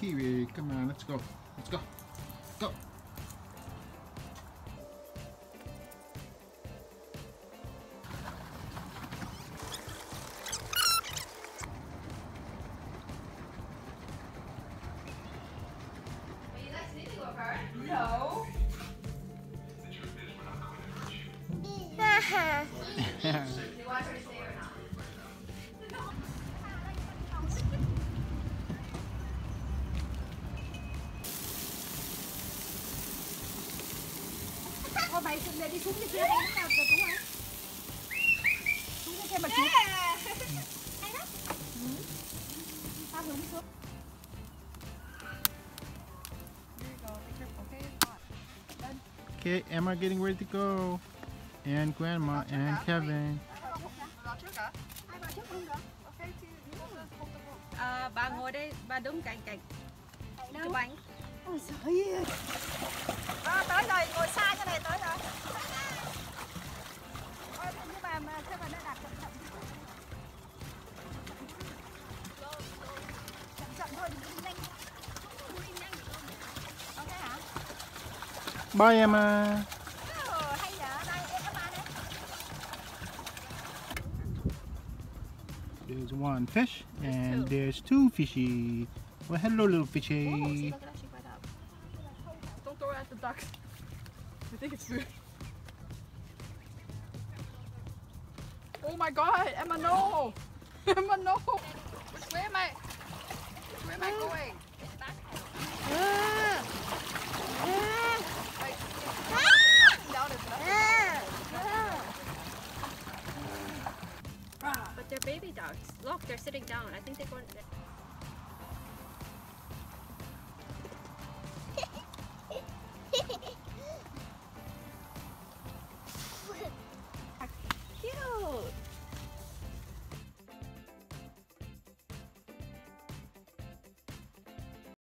Kiwi, come on, let's go. Let's go. Go. No. Ô mày để đi xuống cái kia đây nó nào rồi đúng không? Xuống cái kia mà chụp. Hay đó. Ừ. Tao hướng xuống. Okay? Emma getting ready to go. And Grandma and Kevin. À, bà ngồi đây, bà đứng cạnh cạnh chụp ảnh. Ôi giời ơi. À, tới rồi, ngồi xa như này tới rồi. Bye, Emma. Ờ, hay nhở, đây, em các bạn đây. There's one fish and there's two fishy. Well, hello, little fishy. Oh, see, look at that, she bite out. Don't throw it at the ducks. I think it's food. Oh my god, Emma, no! Emma, no! Which way am I? Which way am I going? They're baby ducks. Look, they're sitting down. I think they're going.